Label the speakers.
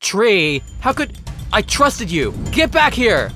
Speaker 1: Tree, how could I trusted you? Get back here!